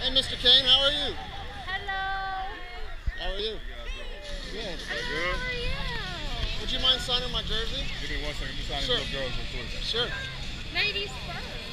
Hey, Mr. Cain, how are you? Hello. How are you? Good. How are you? Would you mind signing my jersey? Give me one second. Let me sign Sure. these girls real quick. Sure. Ladies first.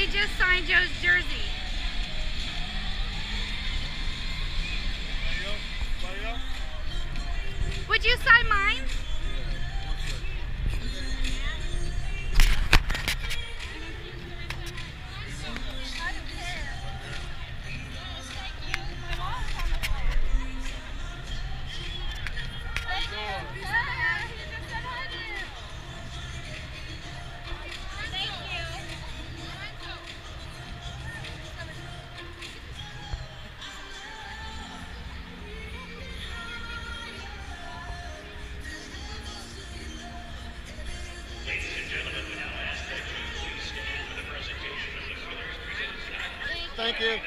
He just signed Joe's jersey. Thank you. Isn't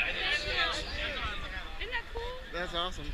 that cool? That's awesome.